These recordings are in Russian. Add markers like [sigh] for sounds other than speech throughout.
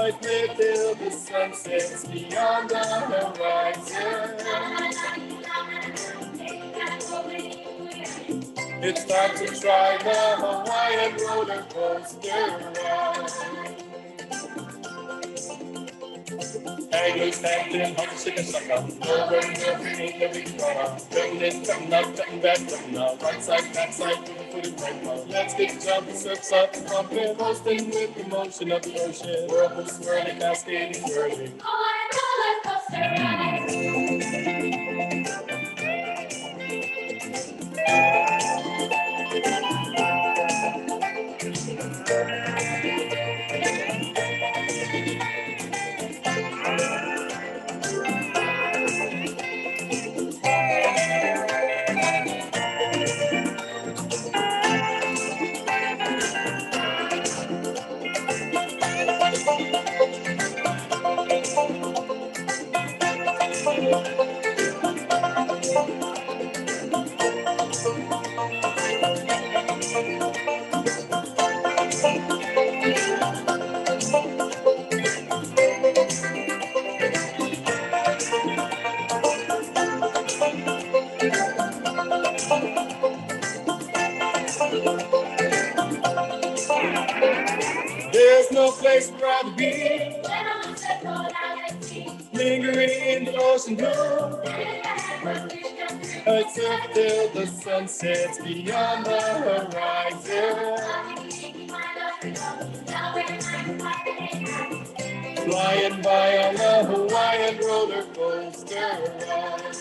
But the beyond the horizon. It's time to try the Hawaiian roller coaster ride. Tigers on Chickasaka. Over up, back, up. Side, side, Let's get jumping, surfs up, pumping, roasting with the motion of the ocean. Whirlpool, swirling, cascading, swirling. On a roller coaster ride. Sets beyond the horizon. Flying by on the Hawaiian roller coaster ride.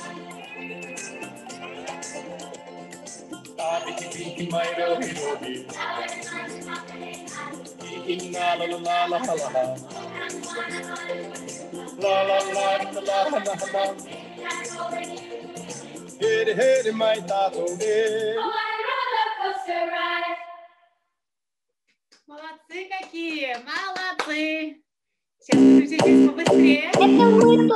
Ah, la la la la la la. La la la la la la la Hit it, hit it, my tato. Oh, my roller coaster ride. Malatzica aqui, malatzi. Jesus, eu disse com você. Essa é muito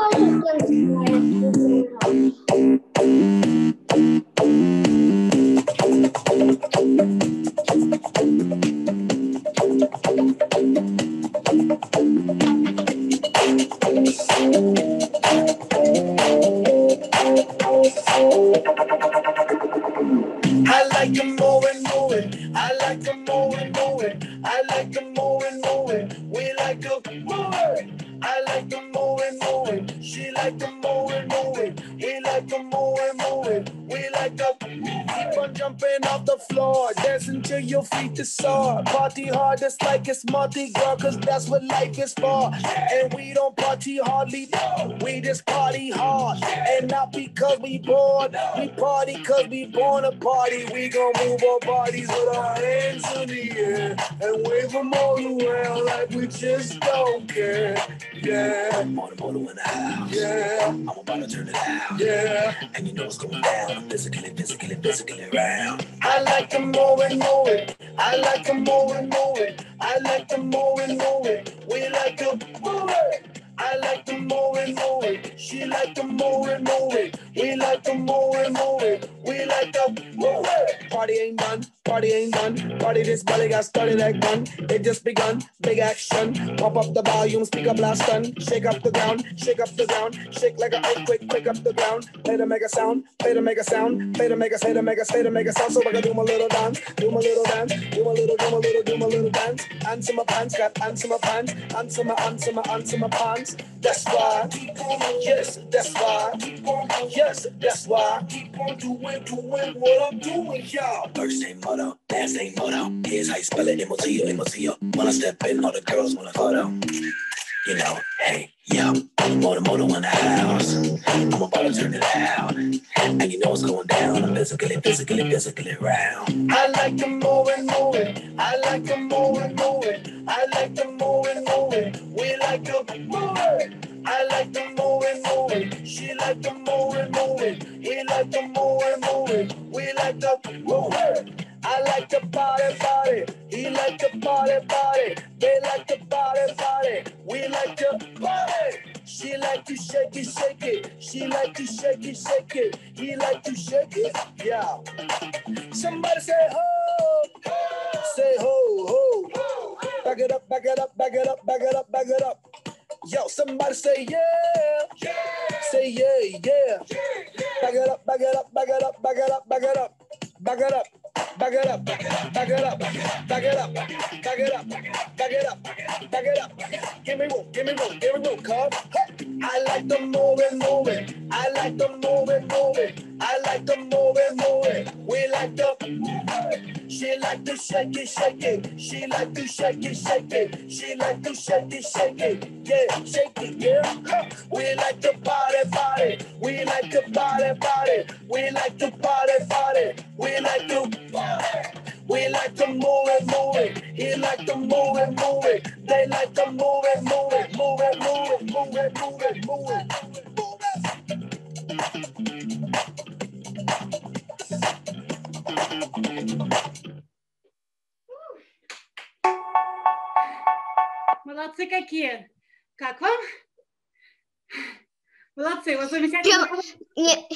Thank you. I like the more and. I like them more and. I like them more and. We like to more. I like and. She like the more. Jumping off the floor, dancing till your feet is sore. Party hard, just like it's Mardi Gras, cause that's what life is for. And we don't party hardly, we just party hard. And not because we bored, we party cause we born a party. We gon' move our bodies with our hands in the air and wave them all around like we just don't care. Yeah. Motor, motor in the house. Yeah. I'm about to turn it out. Yeah. And you know what's going down. Physically, physically, physically I like to move and it. I like to move and it. I like to move and it. We like to move it. I like to move and move it. She like to move and move it. We like to move and move it. We like to move it. Party ain't done. Party ain't done. Party this party got started like one. It just begun. Big action. Pump up the volume. Speak up stun. Shake up the ground. Shake up the ground. Shake like an earthquake. Quake up the ground. Play to make a sound. Play to make a sound. Play to make a say to make a say to make a sound. So I can do my little dance. Do my little dance. Do my little do my little do my little dance. Answer my pants. Got answer my pants. Answer my answer my answer my pants. That's why. keep on Yes, that's why. keep on Yes, that's why. I Keep on doing, doing what I'm doing, y'all. First ain't motto, ain't motto. Here's how you spell it, M-O-T-O, M-O-T-O. When I step in, all the girls want a photo. You know, hey, yo, motor, motor in the house. I'm about to turn it out. And you know what's going down. I'm physically, physically, physically around. I like to move and move it. I like to move and move it. I like to move and move it. We like to move it. I like to move and move it. She like to move and move it. He like to move and move it. We like to move it. I like to party, party. He like to party, party. They like to party, party. We like to party. She like to shake it, shake it. She like to shake it, shake it. He like to shake it. Yeah. Somebody say ho. Say ho, ho. back it up, back it up, back it up, back it up, back it up. Yo, somebody say yeah. Say yeah, yeah. Back it up, back it up, back it up, back it up, back it up, back it up. Back it up, back it up, back it up, back it up, back it up, back it up. Give me room, give me room, give me room, come. I like the moving, moving. I like the moving, moving. I like the moving, moving. We like the. She like to shake it, shake it. She like to shake it, shake it. She like to shake it, shake it. Yeah, shake it, yeah. We like to party, party. We like to party, party. We like to party, party. We like to. We like to move it, move it. He like to move it, move it. They like to move it, move it, move it, move it, move it, move it, move it, move it. Молодцы какие. Как вам? Молодцы, вы замечательно. Не-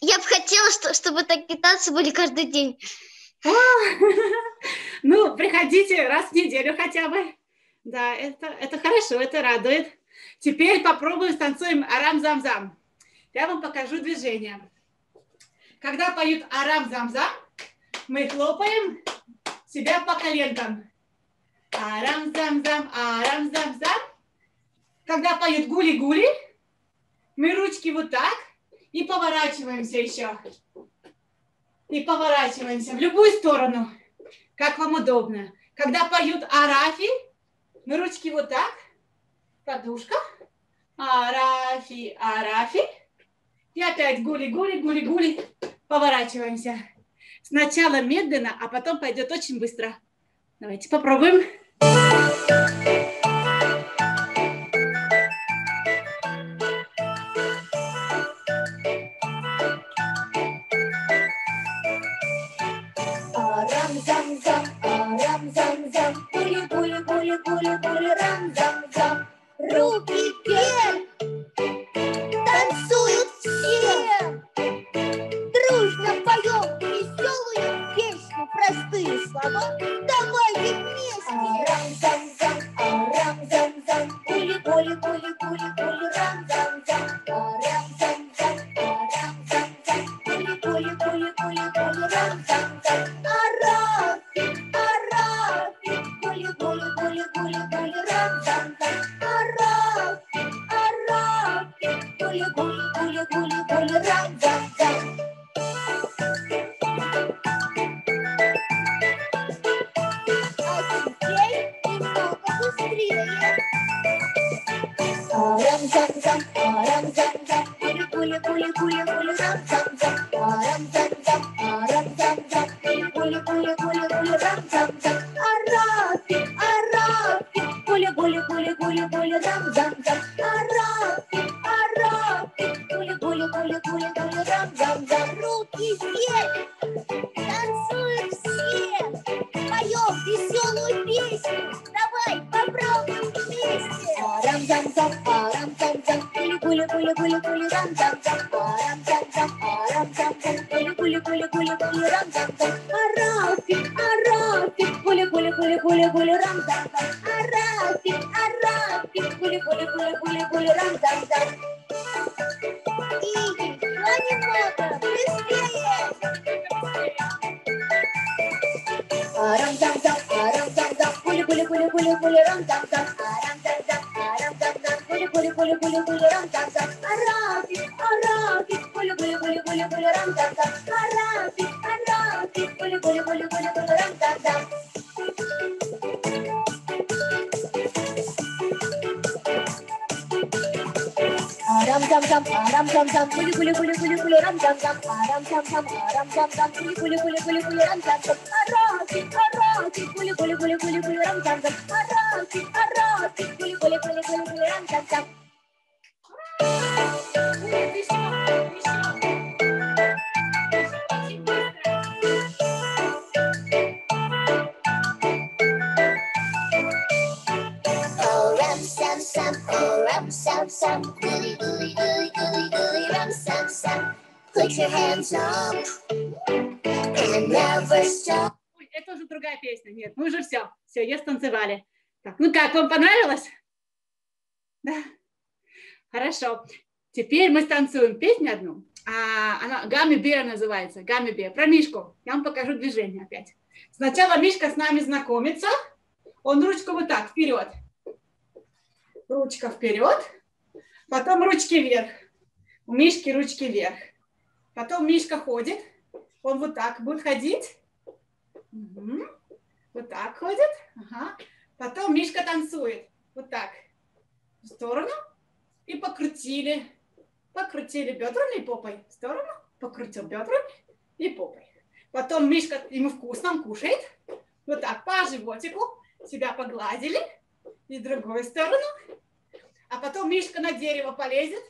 я бы хотела, что- чтобы такие танцы были каждый день. О, [laughs] Ну, приходите раз в неделю хотя бы. Да, это, это хорошо, это радует. Теперь попробуем станцуем арам-зам-зам. Я вам покажу движение. Когда поют арам-зам-зам, мы хлопаем себя по коленкам. Арам-зам-зам, арам-зам-зам. Когда поют гули-гули, мы ручки вот так и поворачиваемся еще. И поворачиваемся в любую сторону, как вам удобно. Когда поют арафи, мы ручки вот так, подушка, арафи, арафи. И опять гули-гули, гули-гули, поворачиваемся. Сначала медленно, а потом пойдет очень быстро. Давайте попробуем. Арам гули гули гули гули рам зам зам. Руки гули рам зам зам. Арам зам зам, арам зам зам, гули гули гули гули гули рам зам зам. Арафи, арафи, гули гули гули гули гули рам зам зам. Арафи, арафи, гули гули гули гули гули рам зам зам. И еще немного, быстрее. Арам зам зам, арам зам зам, гули гули гули гули гули рам зам зам. Арам зам зам, арам зам зам, jam гули гули гули гули гули рам зам зам. Арафи, арафи, гули гули гули гули гули рам зам зам. Арафи, арафи, гули гули гули гули гули рам зам зам. Aram zam zam, aram zam zam, guli guli guli guli guli ram zam zam. Aram zam zam, aram zam zam, guli guli guli guli guli ram zam zam. Arati, arati, guli guli guli guli guli ram zam zam. Arati, arati, guli guli guli guli guli ram zam zam. Sam goody goody goody goody goody, ram sam sam. Put your hands up and never stop. Это уже другая песня. Нет, мы уже все. Все, ее станцевали. Так, ну как, вам понравилось? Да. Хорошо. Теперь мы станцуем песню одну. А, она Гамми Бер называется. Гамми Бер. Про Мишку. Я вам покажу движение опять. Сначала Мишка с нами знакомится. Он ручку вот так, вперед. Ручка вперед. Потом ручки вверх. У Мишки ручки вверх. Потом Мишка ходит. Он вот так будет ходить. Мгм. Вот так ходит. Ага. Потом Мишка танцует. Вот так. В сторону. И покрутили. Покрутили бедрами и попой. В сторону. Покрутил бедрами и попой. Потом Мишка, ему вкусно, он кушает. Вот так по животику. Себя погладили. И другую сторону. А потом Мишка на дерево полезет.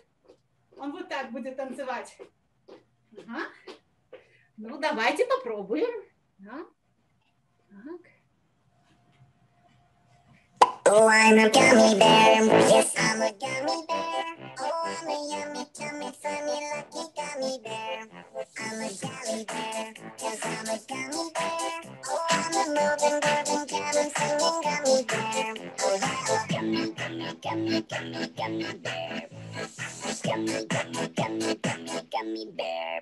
Он вот так будет танцевать. Ага. Ну, давайте попробуем. Да. Так. Oh, I'm a gummy bear. Yes, I'm a gummy bear. Oh, I'm a yummy, tummy, funny, lucky gummy bear. I'm a jelly bear. Yes, I'm a gummy bear. Oh, I'm a moving, grooving, jamming, singing gummy bear. Oh, yeah. Gummy, gummy, gummy, gummy, gummy bear. Gummy, gummy, gummy, gummy, gummy bear.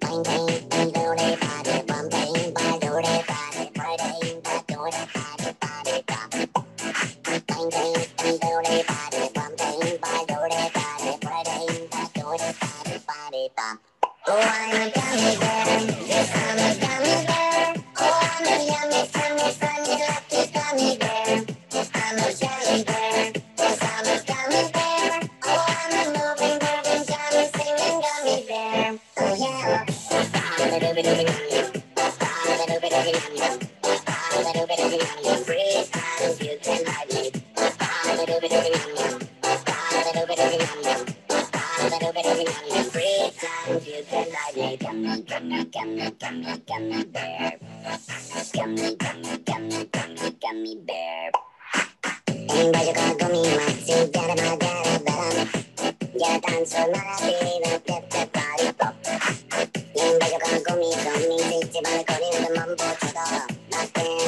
Bang, bang, bang, do they body, bum, bang, bang, do they body, body, bang, do they body, body,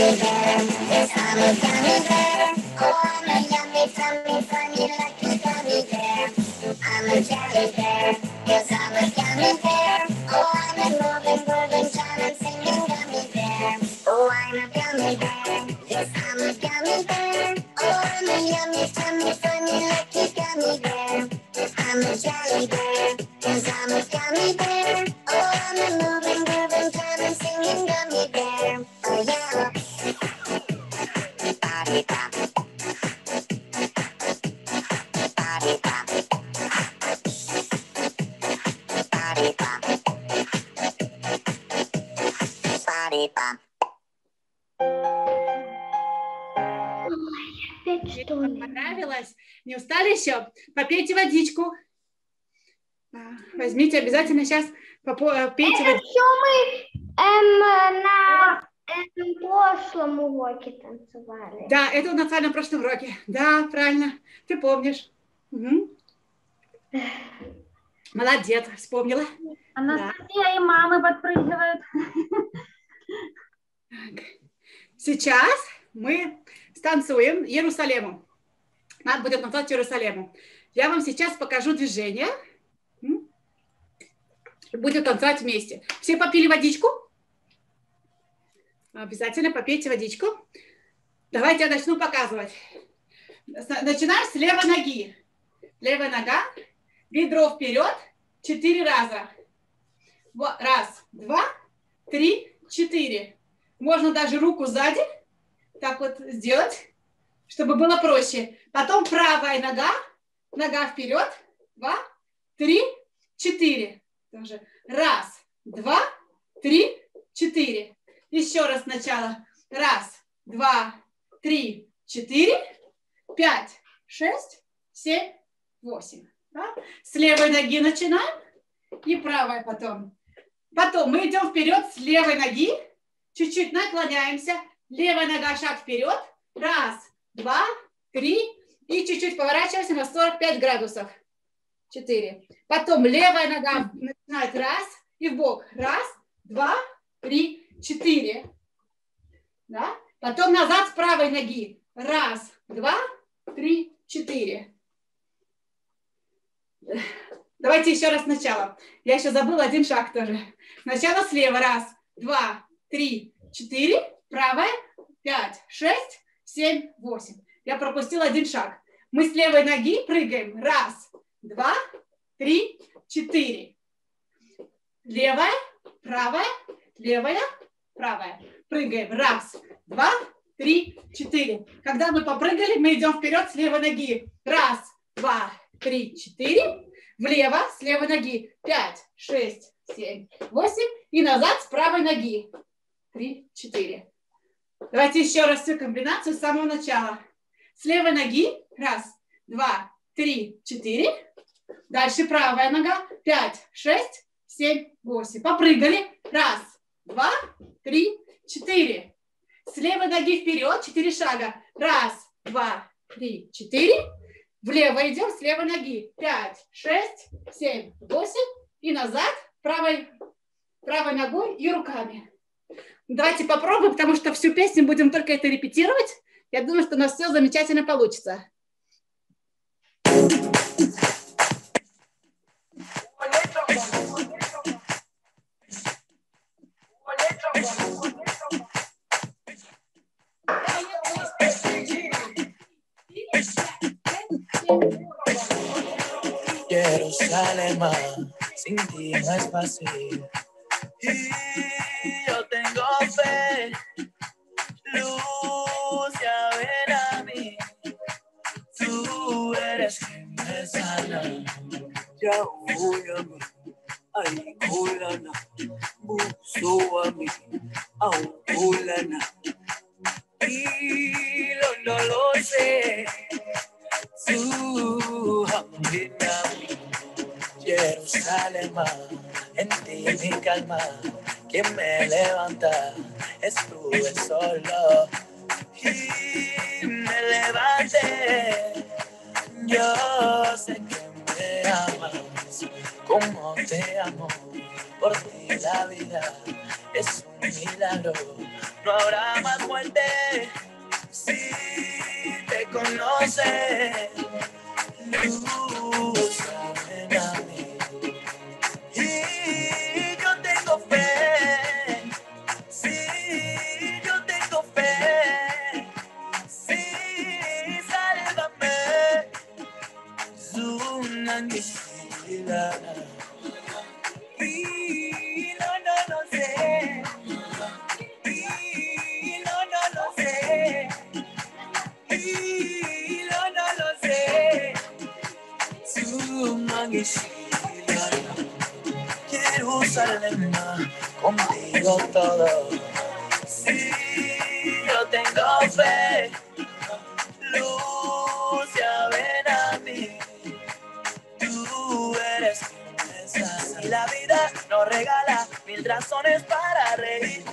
gummy I'm a gummy bear. Oh, I'm a yummy, tummy, funny, lucky gummy bear. I'm a jelly bear. Yes, I'm a gummy bear. Oh, I'm a moving, grooving, jamming, singing gummy bear. Oh, I'm a gummy bear. I'm a gummy bear. Oh, I'm a yummy, tummy, funny, lucky gummy bear. I'm a jelly bear. I'm a gummy bear. Oh, I'm a moving, сейчас попейте Это все мы эм, на этом прошлом уроке танцевали. Да, это на прошлом уроке. Да, правильно. Ты помнишь. Мгм. Молодец, вспомнила. Анастасия и мамы подпрыгивают. Так. Сейчас мы станцуем Иерусалему. Надо будет назвать Иерусалему. Я вам сейчас покажу движение. М? Будем танцевать вместе. Все попили водичку? Обязательно попейте водичку. Давайте я начну показывать. Начинаем с левой ноги. Левая нога, бедро вперед, четыре раза. Раз, два, три, четыре. Можно даже руку сзади так вот сделать, чтобы было проще. Потом правая нога, нога вперед, два, три, четыре. Тоже. Раз, два, три, четыре. Еще раз сначала. Раз, два, три, четыре, пять, шесть, семь, восемь. Да? С левой ноги начинаем и правая потом. Потом мы идем вперед с левой ноги, чуть-чуть наклоняемся, левая нога шаг вперед, раз, два, три, и чуть-чуть поворачиваемся на 45 градусов. Четыре. Потом левая нога начинает раз и в бок. Раз, два, три, четыре. Да? Потом назад с правой ноги. Раз, два, три, четыре. Давайте еще раз сначала. Я еще забыла один шаг тоже. Сначала слева. Раз, два, три, четыре. Правая. Пять, шесть, семь, восемь. Я пропустила один шаг. Мы с левой ноги прыгаем. Раз, два, три, четыре. Левая, правая, левая, правая. Прыгаем. Раз, два, три, четыре. Когда мы попрыгали, мы идем вперед с левой ноги. Раз, два, три, четыре. Влево с левой ноги. Пять, шесть, семь, восемь. И назад с правой ноги. Три, четыре. Давайте еще раз всю комбинацию с самого начала. С левой ноги. Раз, два, три, четыре. Дальше правая нога. Пять, шесть, семь, восемь. Попрыгали. Раз, два, три, четыре. С левой ноги вперед. Четыре шага. Раз, два, три, четыре. Влево идем с левой ноги. Пять, шесть, семь, восемь. И назад правой, правой ногой и руками. Давайте попробуем, потому что всю песню будем только это репетировать. Я думаю, что у нас все замечательно получится. Jerusalén, sin ti no es fácil. Y yo tengo fe, luz, ya ven a mí. Tú eres quien me sana. Ya voy a mí, calma, quien me levanta es tú el solo. Y me levanté, yo sé que me amas, como te amo, por ti la vida es un milagro, no habrá más muerte si te conoce. Luz, Sí, yo tengo fe, luz, ya ven a mí. Tú eres esa. Y la vida nos regala mil razones para reír.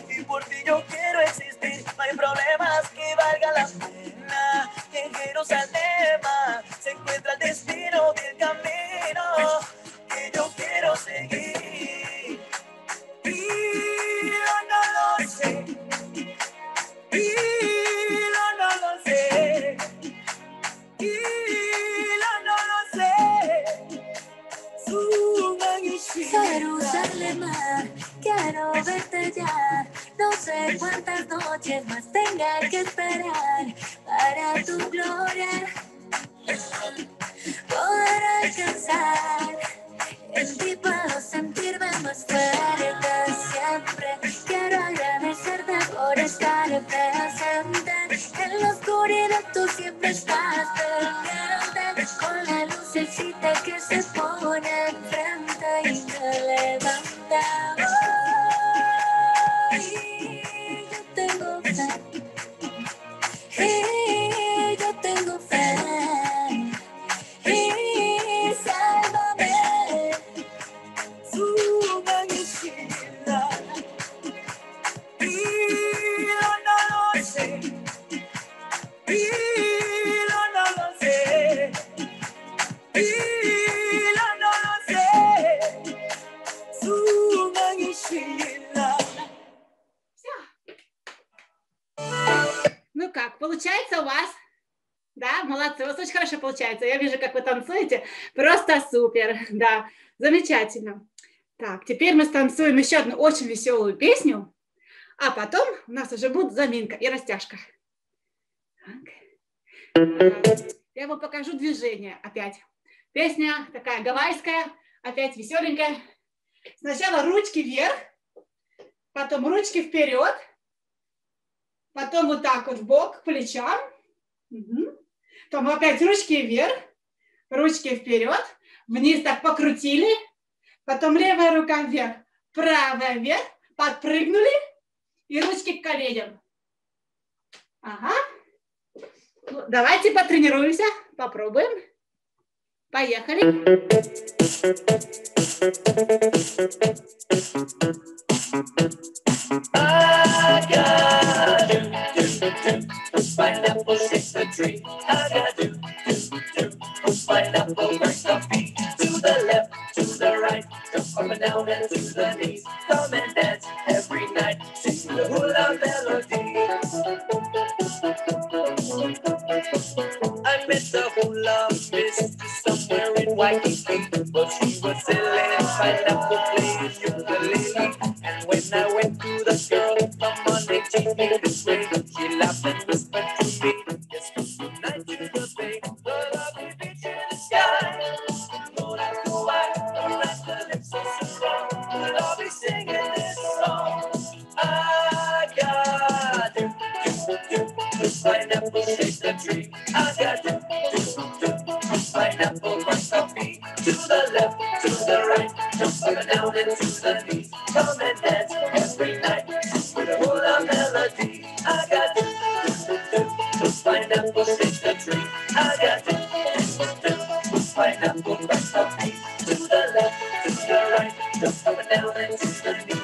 En la oscuridad tú siempre estás, pero con la lucecita que se pone. [laughs] да, замечательно. Так, теперь мы станцуем еще одну очень веселую песню, а потом у нас уже будет заминка и растяжка. Так. Я вам покажу движение опять. Песня такая гавайская, опять веселенькая. Сначала ручки вверх, потом ручки вперед, потом вот так вот в бок к плечам. Угу. Потом опять ручки вверх, ручки вперед, вниз так покрутили, потом левая рука вверх, правая вверх, подпрыгнули и ручки к коленям. Ага. Ну, давайте потренируемся, попробуем. Поехали. I gotta do, do, do, find out what's the dream. I gotta do, do, do. wind up over something. To the left, to the right, come up and down and to the knees. Come and dance every night, sing the hula melody. I met the hula miss somewhere in Waikiki, but she was selling pineapple playing ukulele. And when I went to the girl, my money changed me this way. Just slow it down and just let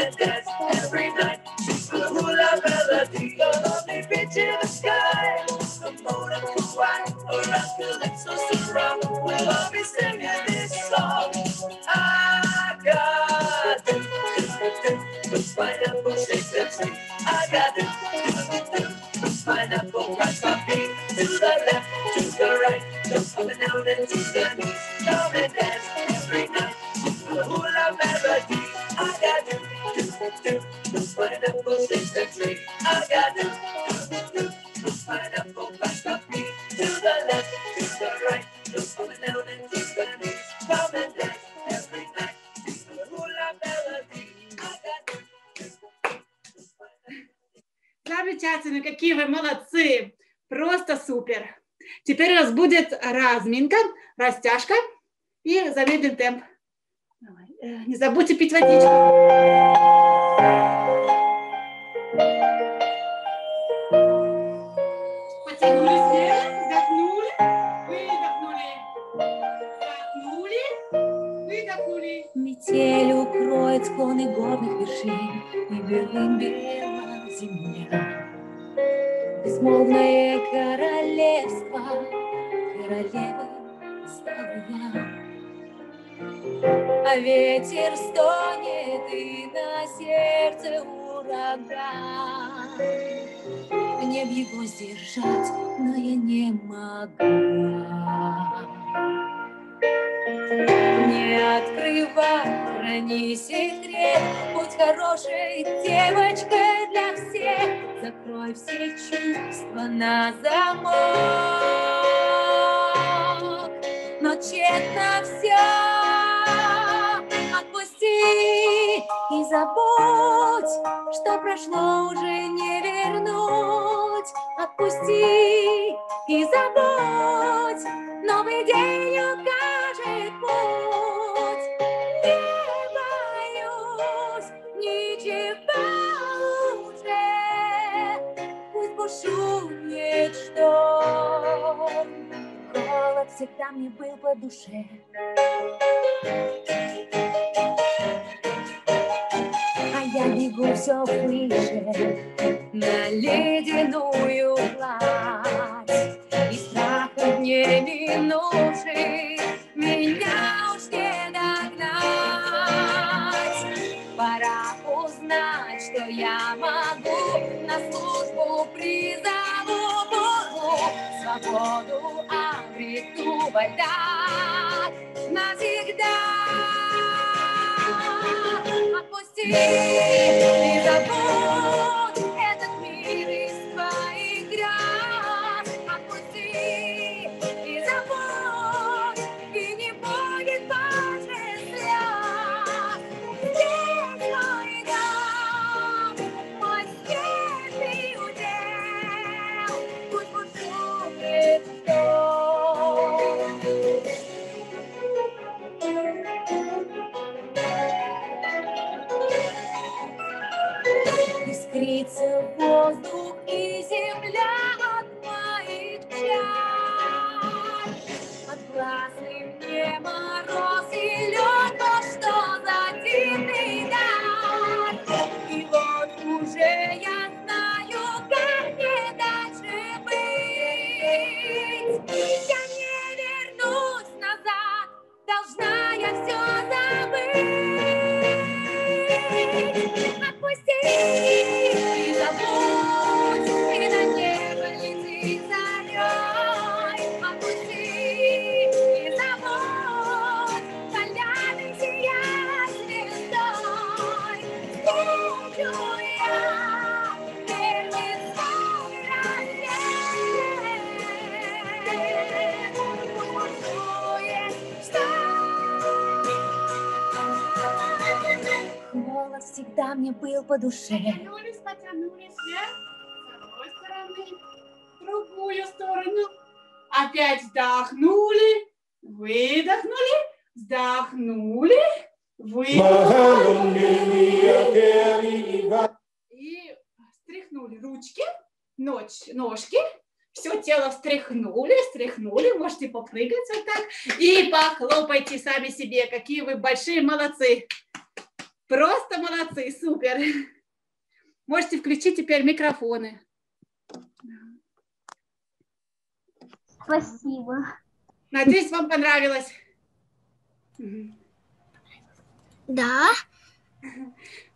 and dance every night. To the hula melody, beach in the sky. The. разминка, растяжка и замедлен темп. Давай. Э, не забудьте пить водичку. Метель укроет склоны горных вершин, И белым белым земля. Безмолвно Королевой стала я. А ветер стонет, и на сердце ураган. Мне б его сдержать, но я не могу. Не открывай, храни секрет, будь хорошей девочкой для всех. Закрой все чувства на замок, тщетно все. Отпусти и забудь, что прошло уже не вернуть. Отпусти и забудь, новый день укажет путь. Не боюсь ничего уже, пусть бушует шторм. Холод всегда мне был по душе. А я бегу все выше на ледяную гладь. И страхом не минувший меня уж не догнать. Пора узнать, что я могу, на службу призову. Свободу во льдах навсегда. Отпусти и забудь Thank you. По душе. Потянулись, потянулись вверх. С одной стороны, в другую сторону. Опять вдохнули, выдохнули, вздохнули, выдохнули. И стряхнули ручки, ночь, ножки. Все тело встряхнули, встряхнули. Можете попрыгать вот так. И похлопайте сами себе. Какие вы большие молодцы. Просто молодцы, супер. Можете включить теперь микрофоны. Спасибо. Надеюсь, вам понравилось. Да?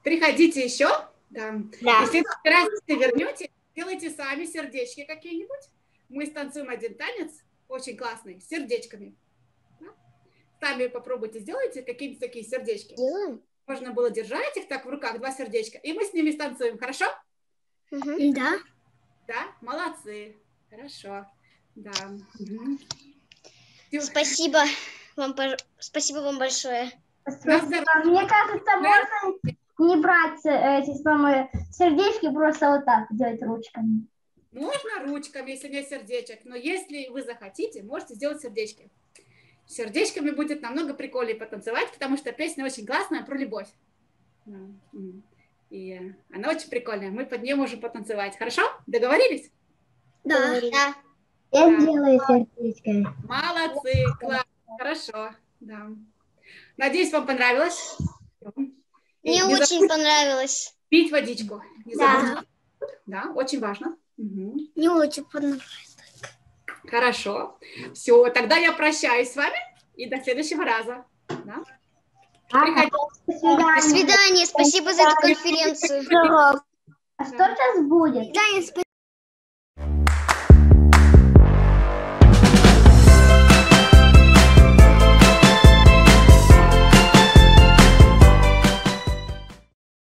Приходите еще. Да. Да. Если в раз вернете, делайте сами сердечки какие-нибудь. Мы станцуем один танец, очень классный, с сердечками. Да? Сами попробуйте, сделайте какие-нибудь такие сердечки. Делаем? Можно было держать их так в руках, два сердечка, и мы с ними станцуем, хорошо? Да. Да, молодцы. Хорошо. Да. Спасибо вам, спасибо вам большое. Спасибо. Мне кажется, можно не брать э, эти самые сердечки, просто вот так делать ручками. Можно ручками, если нет сердечек, но если вы захотите, можете сделать сердечки. С сердечками будет намного прикольнее потанцевать, потому что песня очень классная про любовь. Да. И она очень прикольная. Мы под нее можем потанцевать. Хорошо? Договорились? Да. Я Да. делаю сердечко. Молодцы, класс, хорошо, да. Надеюсь, вам понравилось. И Мне не очень понравилось. Пить водичку. Не Да. забудьте. Да, очень важно. Мгм. Мне очень понравилось. Хорошо. Все, тогда я прощаюсь с вами и до следующего раза. Да? До До свидания. свидания. Спасибо за эту конференцию. А что сейчас будет? До свидания.